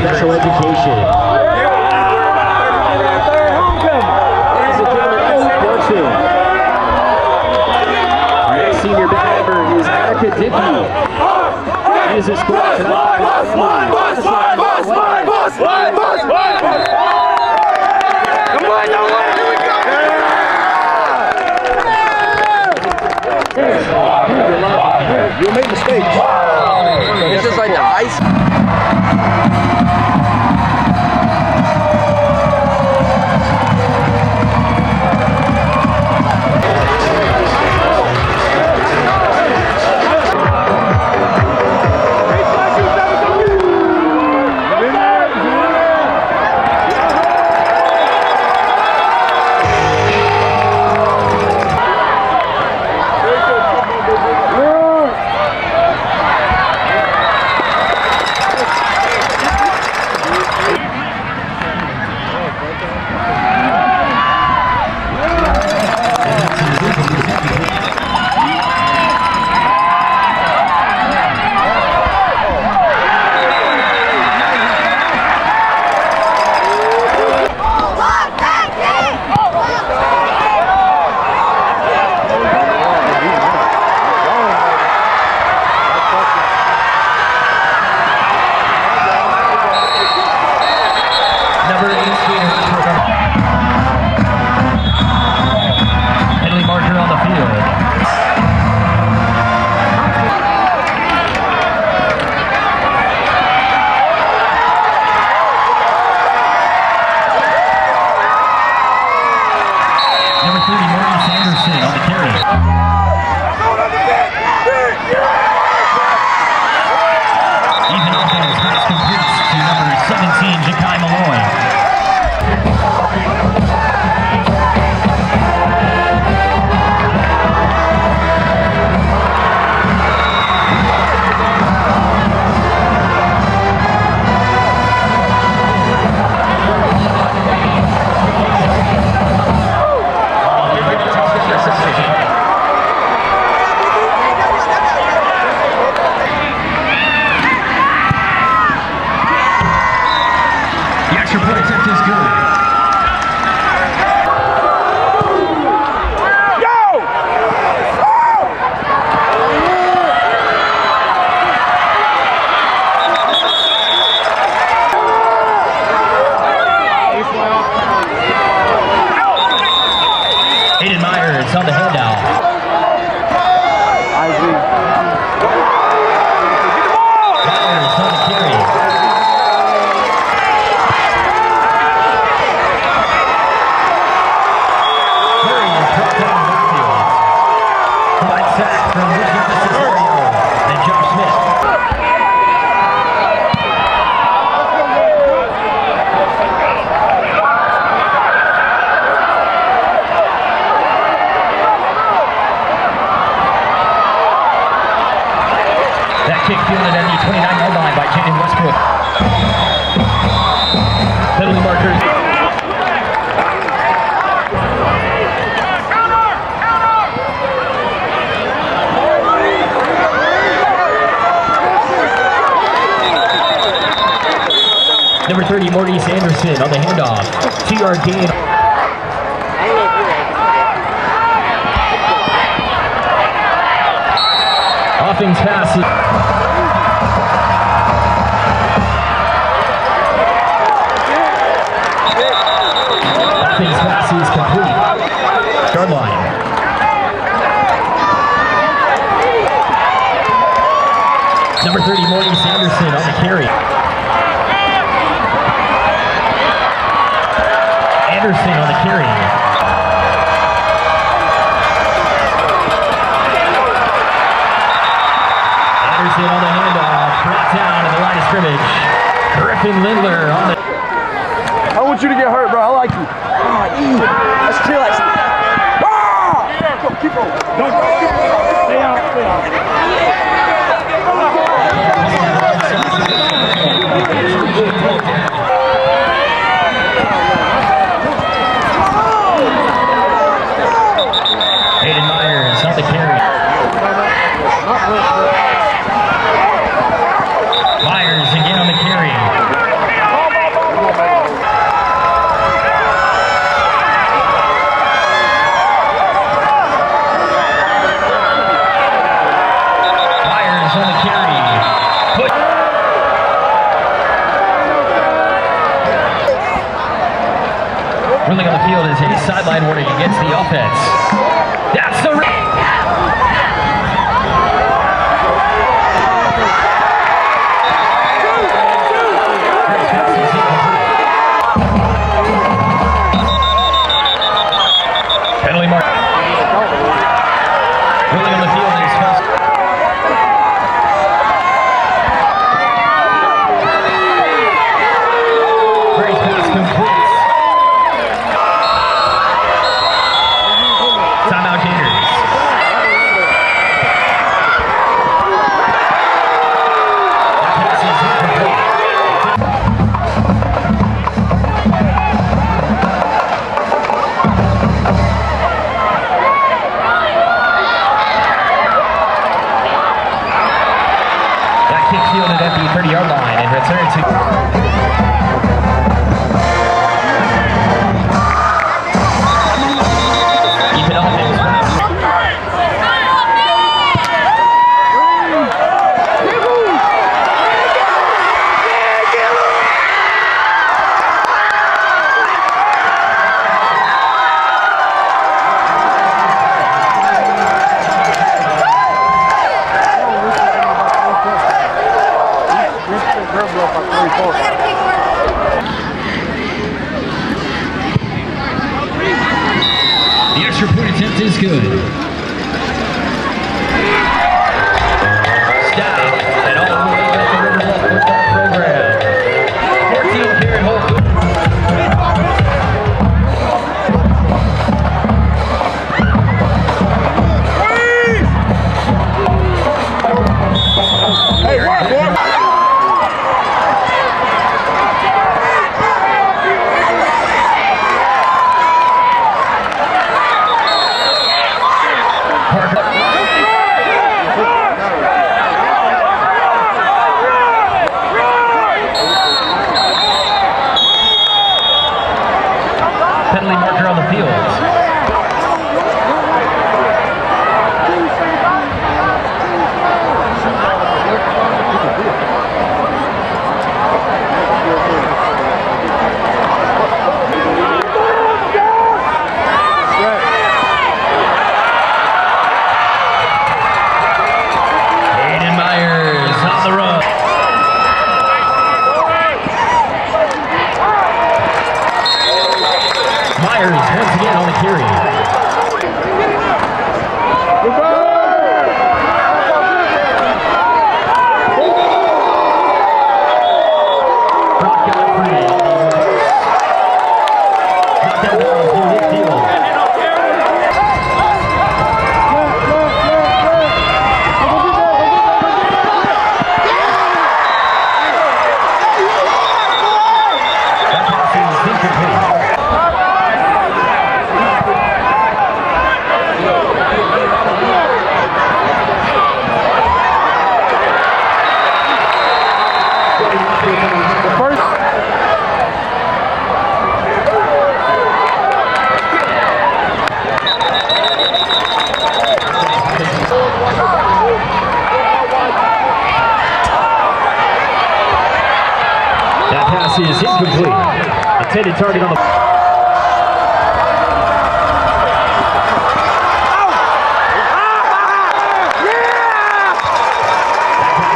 special education. yard gain. Offense passes. Lindler on the... I want you to get hurt, bro. I like you. Brock Godfrey. Knocked out of bounds near midfield. That pass is incomplete. That pass is incomplete. Intended target on the.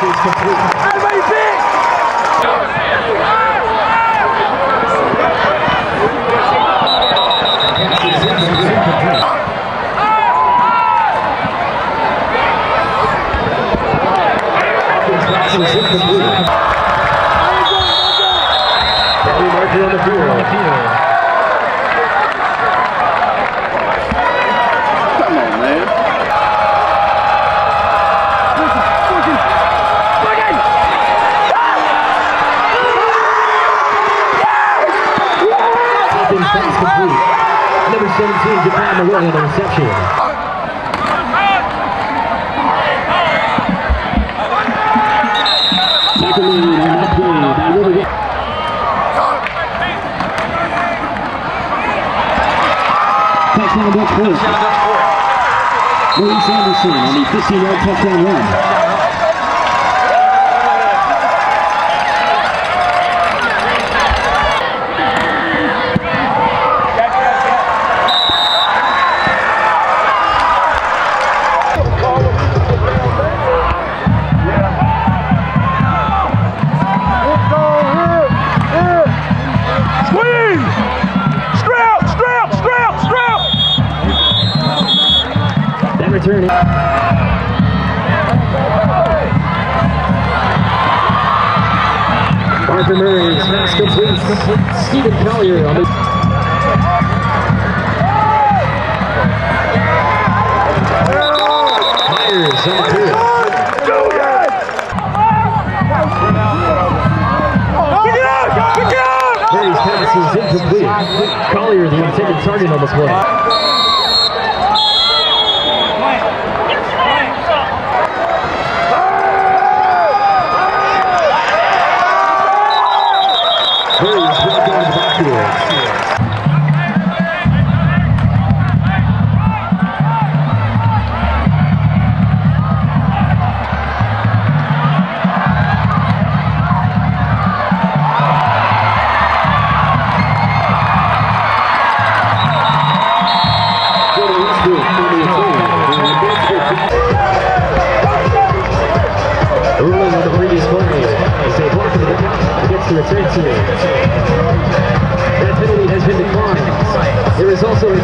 That pass is complete. Everybody big! Pass is incomplete. Pass is incomplete. Penalty marker on the field. On the field. Come on, man. Second pass complete. Number 17, Japan away on the reception. Tackle made on that play by River Bluff. Touchdown Dutch Fork. Maurice Anderson on the 15-yard touchdown run. Stephen Collier on the... Myers on the incomplete. Collier, the intended target on this play.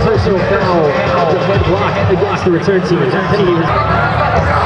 personal foul to head Block against the return team.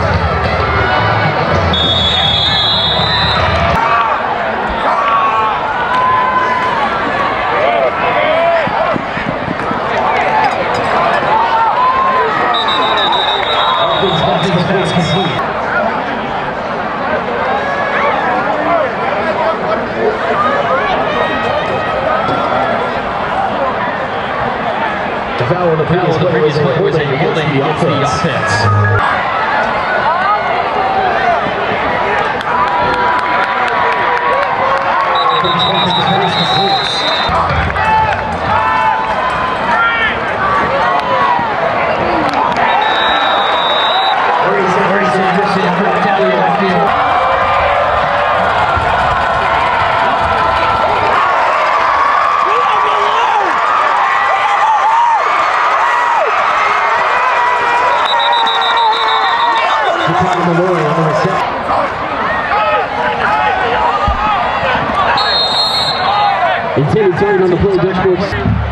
Intended target on the play, Dashbrooks.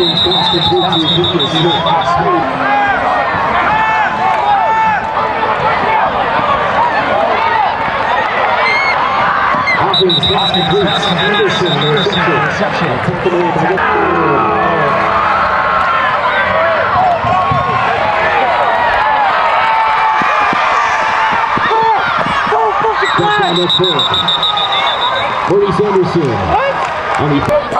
Thank you. Anderson, interception. Anderson. Curtis Anderson. What? On the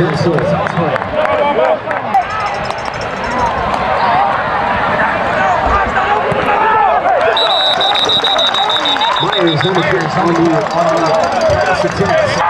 Tim Sewell's offering. Myers, no appearance on the, on the pass attempt.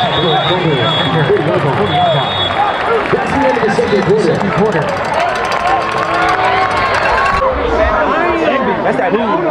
Second quarter. Second quarter. That's that uh,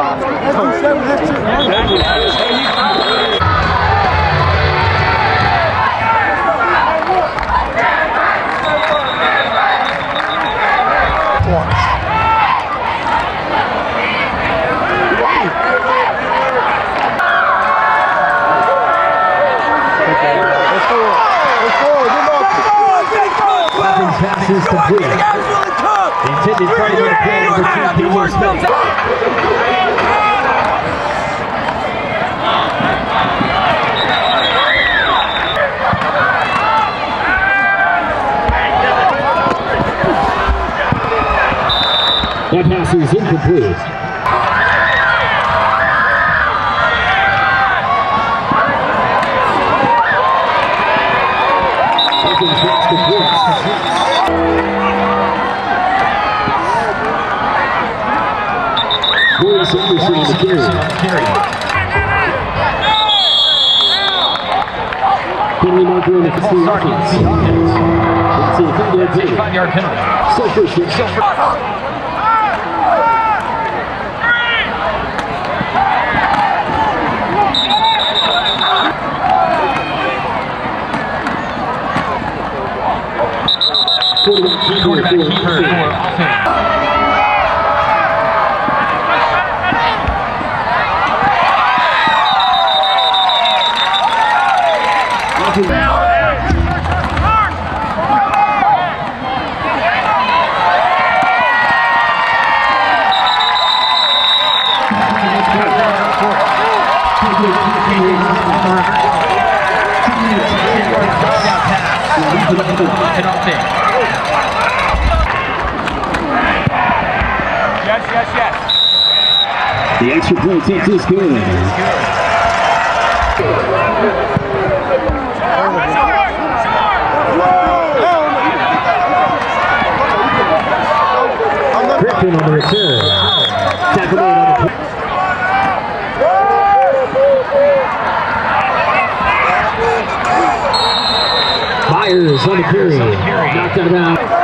complete. The intended target on the play number two, PJ Smith. That pass is incomplete. Paul Five-yard penalty. So MTT skiing. Griffin on the return. Tackle on the Myers on the period. Knocked out of bounds.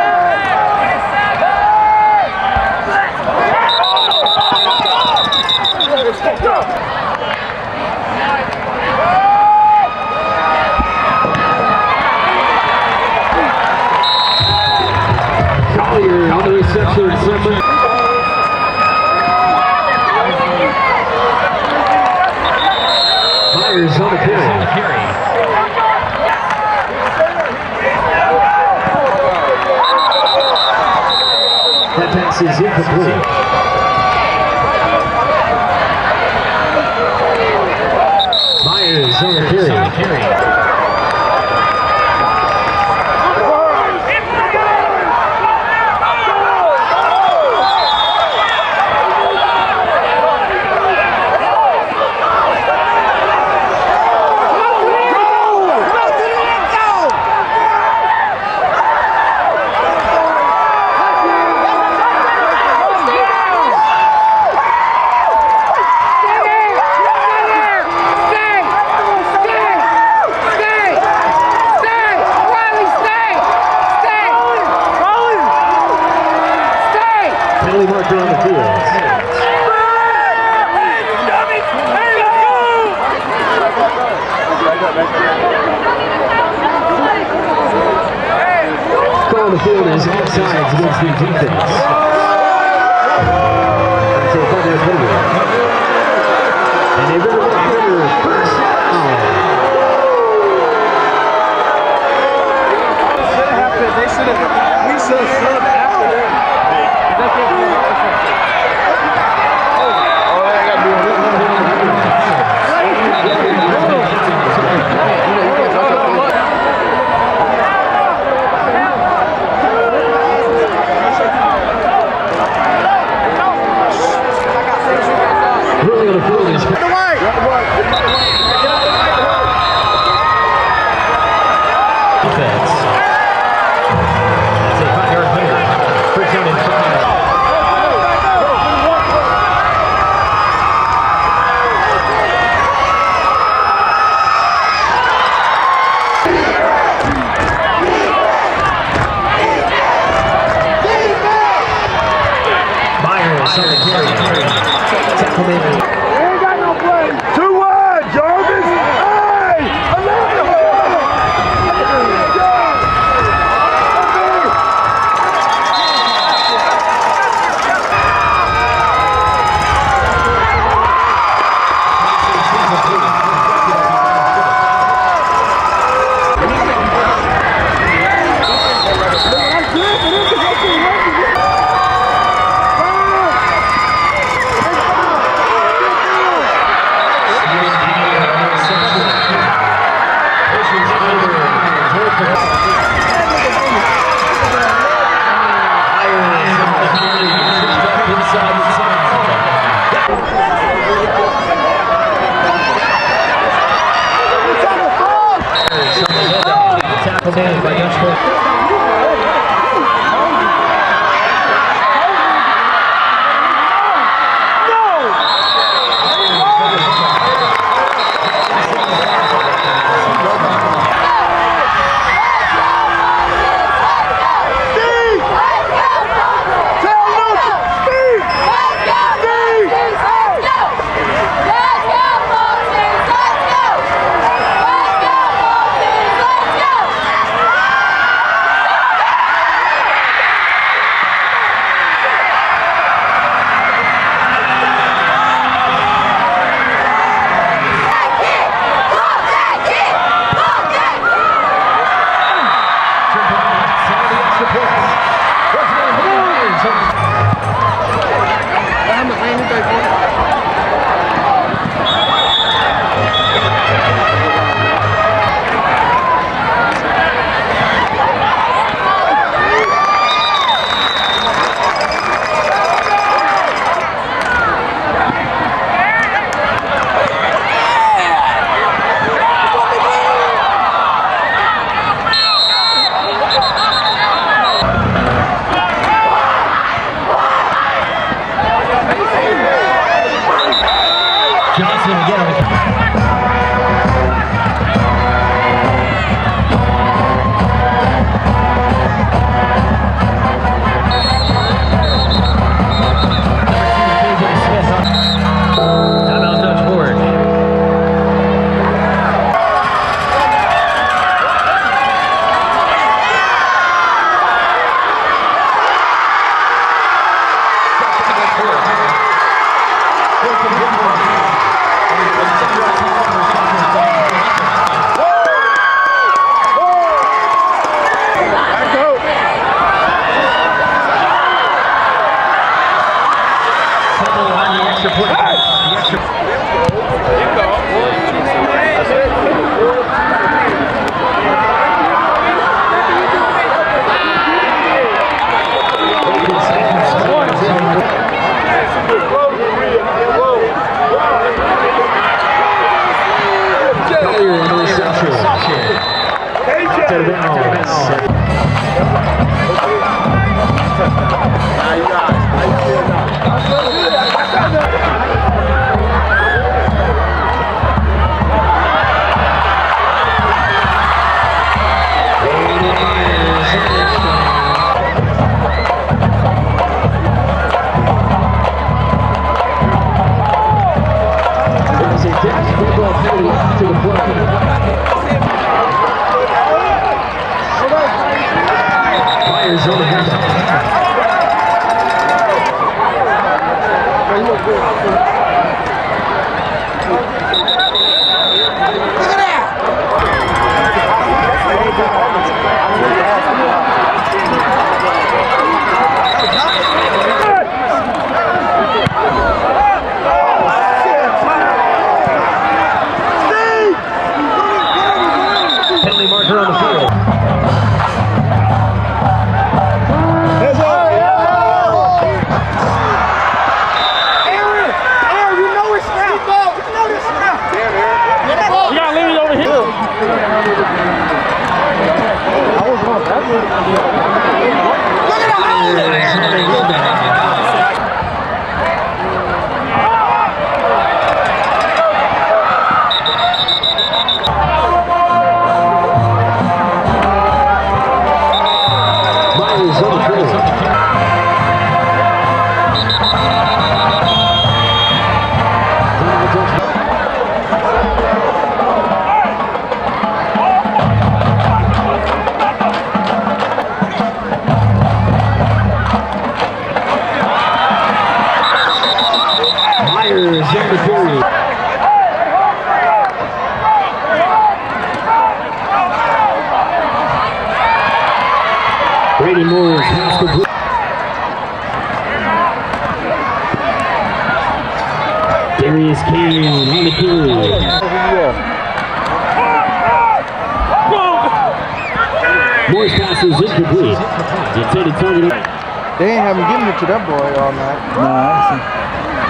Haven't given it to that boy all night. No,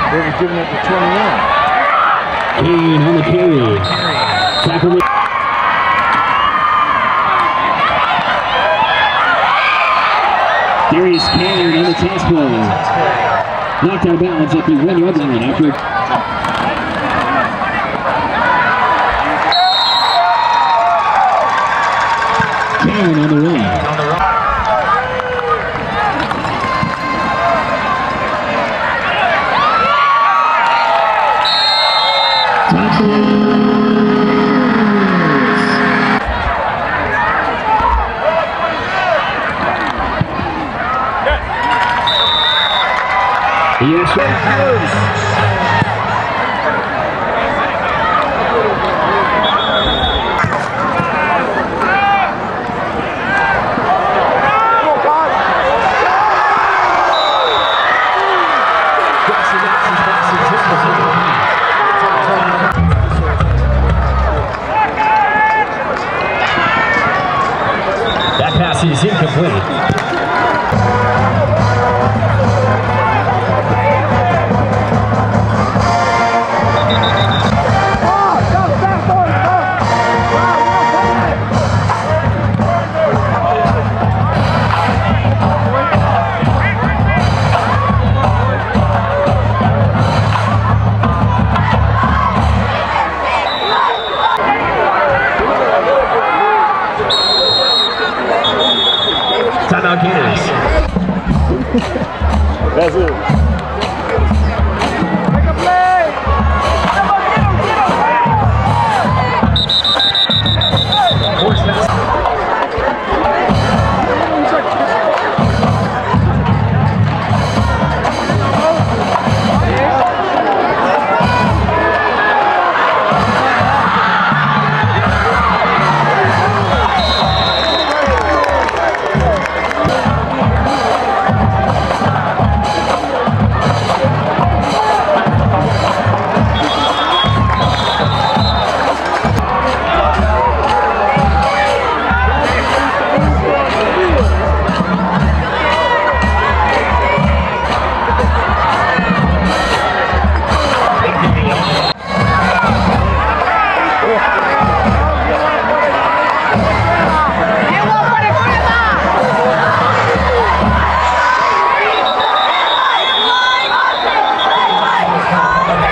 They were giving it to 21. Kane on the carry. Tackle. Darius Kane on the tackle. Knocked out of bounds at the one yard line after. Kane on the run.